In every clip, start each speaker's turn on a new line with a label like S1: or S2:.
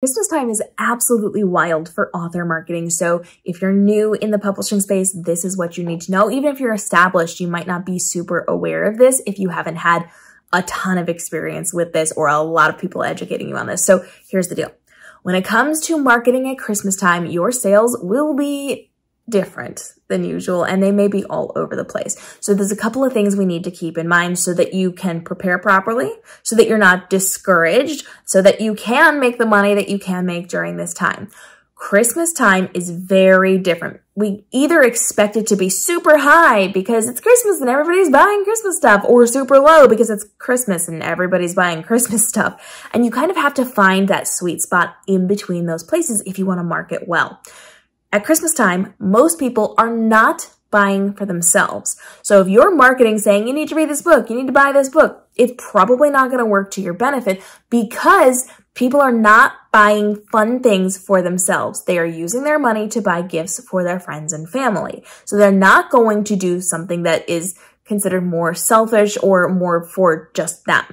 S1: Christmas time is absolutely wild for author marketing. So if you're new in the publishing space, this is what you need to know. Even if you're established, you might not be super aware of this if you haven't had a ton of experience with this or a lot of people educating you on this. So here's the deal. When it comes to marketing at Christmas time, your sales will be different than usual and they may be all over the place. So there's a couple of things we need to keep in mind so that you can prepare properly, so that you're not discouraged, so that you can make the money that you can make during this time. Christmas time is very different. We either expect it to be super high because it's Christmas and everybody's buying Christmas stuff or super low because it's Christmas and everybody's buying Christmas stuff. And you kind of have to find that sweet spot in between those places if you want to market well. At Christmas time, most people are not buying for themselves. So if you're marketing saying you need to read this book, you need to buy this book, it's probably not going to work to your benefit because people are not buying fun things for themselves. They are using their money to buy gifts for their friends and family. So they're not going to do something that is considered more selfish or more for just them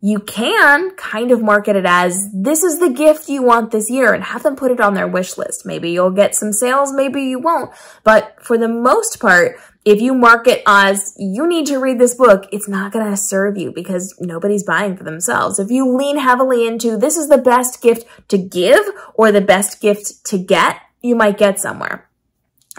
S1: you can kind of market it as this is the gift you want this year and have them put it on their wish list. Maybe you'll get some sales, maybe you won't. But for the most part, if you market as you need to read this book, it's not going to serve you because nobody's buying for themselves. If you lean heavily into this is the best gift to give or the best gift to get, you might get somewhere.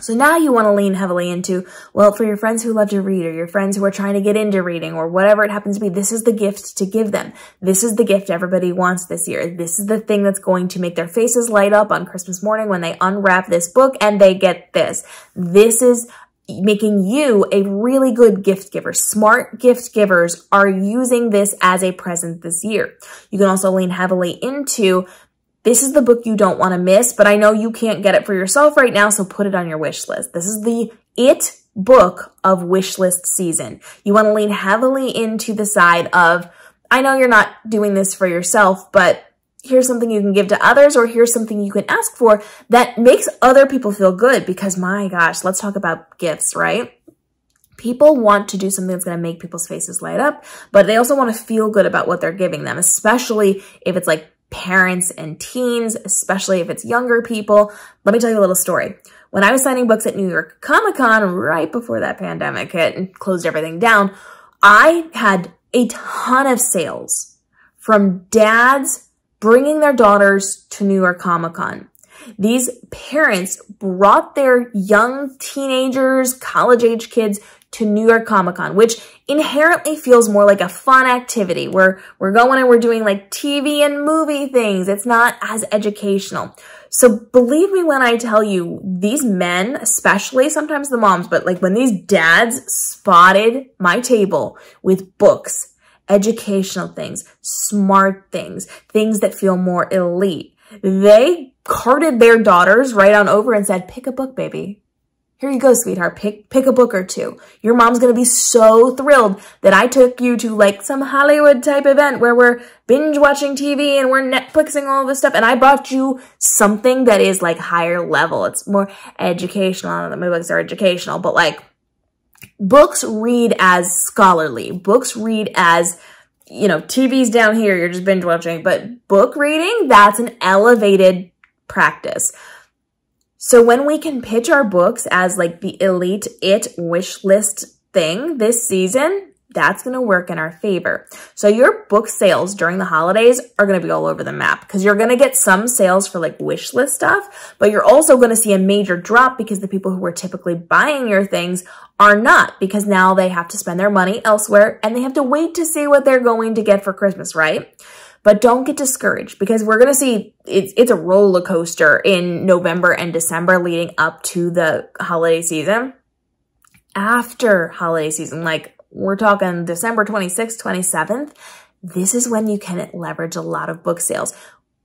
S1: So now you want to lean heavily into, well, for your friends who love to read or your friends who are trying to get into reading or whatever it happens to be, this is the gift to give them. This is the gift everybody wants this year. This is the thing that's going to make their faces light up on Christmas morning when they unwrap this book and they get this. This is making you a really good gift giver. Smart gift givers are using this as a present this year. You can also lean heavily into this is the book you don't want to miss, but I know you can't get it for yourself right now, so put it on your wish list. This is the it book of wish list season. You want to lean heavily into the side of, I know you're not doing this for yourself, but here's something you can give to others or here's something you can ask for that makes other people feel good because my gosh, let's talk about gifts, right? People want to do something that's going to make people's faces light up, but they also want to feel good about what they're giving them, especially if it's like parents and teens, especially if it's younger people. Let me tell you a little story. When I was signing books at New York Comic Con right before that pandemic hit and closed everything down, I had a ton of sales from dads bringing their daughters to New York Comic Con. These parents brought their young teenagers, college age kids to New York Comic Con, which inherently feels more like a fun activity where we're going and we're doing like TV and movie things. It's not as educational. So believe me when I tell you, these men, especially sometimes the moms, but like when these dads spotted my table with books, educational things, smart things, things that feel more elite, they carted their daughters right on over and said, pick a book, baby. Here you go, sweetheart. Pick, pick a book or two. Your mom's going to be so thrilled that I took you to like some Hollywood type event where we're binge watching TV and we're Netflixing all this stuff. And I brought you something that is like higher level. It's more educational. I don't know my books are educational, but like books read as scholarly. Books read as you know, TV's down here, you're just binge watching, but book reading, that's an elevated practice. So when we can pitch our books as like the elite it wish list thing this season, that's going to work in our favor. So your book sales during the holidays are going to be all over the map because you're going to get some sales for like wish list stuff, but you're also going to see a major drop because the people who were typically buying your things are not because now they have to spend their money elsewhere and they have to wait to see what they're going to get for Christmas, right? But don't get discouraged because we're going to see it's, it's a roller coaster in November and December leading up to the holiday season. After holiday season, like we're talking December 26th, 27th, this is when you can leverage a lot of book sales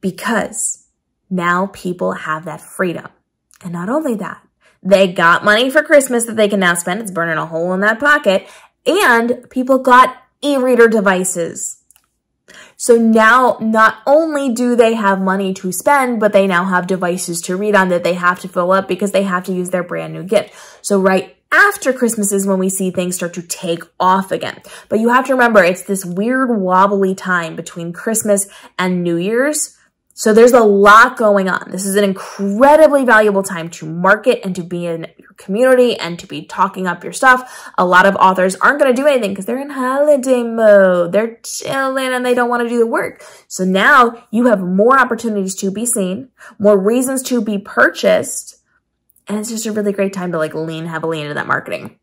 S1: because now people have that freedom. And not only that, they got money for Christmas that they can now spend. It's burning a hole in that pocket. And people got e-reader devices. So now not only do they have money to spend, but they now have devices to read on that they have to fill up because they have to use their brand new gift. So right after Christmas is when we see things start to take off again. But you have to remember, it's this weird wobbly time between Christmas and New Year's. So there's a lot going on. This is an incredibly valuable time to market and to be in your community and to be talking up your stuff. A lot of authors aren't going to do anything because they're in holiday mode. They're chilling and they don't want to do the work. So now you have more opportunities to be seen, more reasons to be purchased. And it's just a really great time to like lean heavily into that marketing.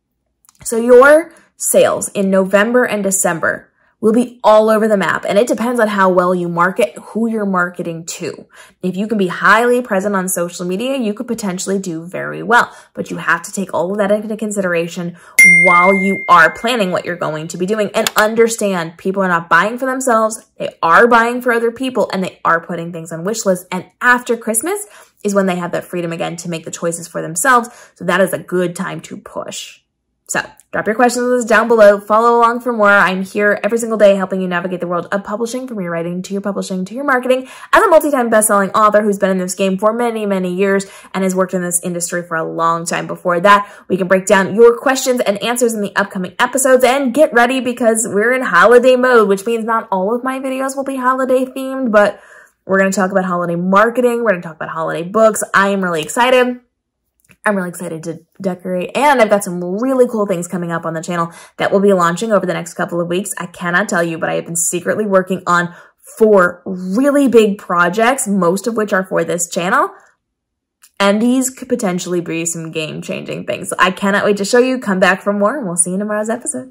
S1: So your sales in November and December will be all over the map. And it depends on how well you market, who you're marketing to. If you can be highly present on social media, you could potentially do very well. But you have to take all of that into consideration while you are planning what you're going to be doing and understand people are not buying for themselves. They are buying for other people and they are putting things on wish lists. And after Christmas is when they have that freedom again to make the choices for themselves. So that is a good time to push. So drop your questions down below. Follow along for more. I'm here every single day helping you navigate the world of publishing from your writing to your publishing to your marketing as a multi-time best-selling author who's been in this game for many, many years and has worked in this industry for a long time. Before that, we can break down your questions and answers in the upcoming episodes and get ready because we're in holiday mode, which means not all of my videos will be holiday themed, but we're going to talk about holiday marketing. We're going to talk about holiday books. I am really excited. I'm really excited to decorate and I've got some really cool things coming up on the channel that will be launching over the next couple of weeks. I cannot tell you, but I have been secretly working on four really big projects, most of which are for this channel. And these could potentially be some game changing things. So I cannot wait to show you. Come back for more and we'll see you in tomorrow's episode.